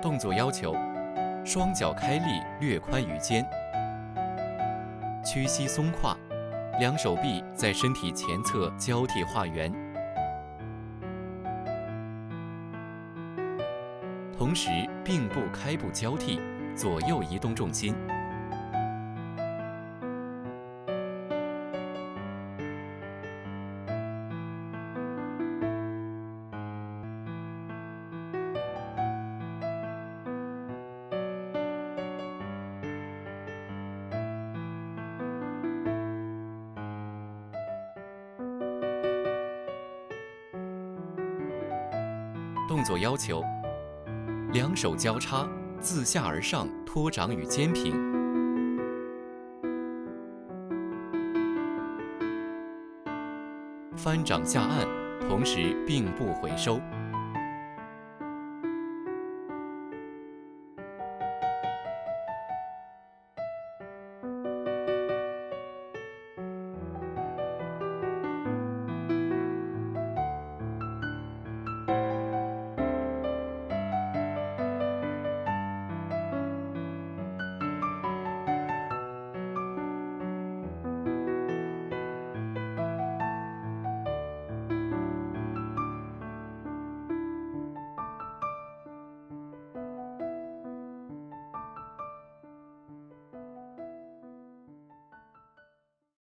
动作要求：双脚开立略宽于肩，屈膝松胯，两手臂在身体前侧交替画圆，同时并步开步交替，左右移动重心。动作要求：两手交叉，自下而上托掌与肩平，翻掌下按，同时并步回收。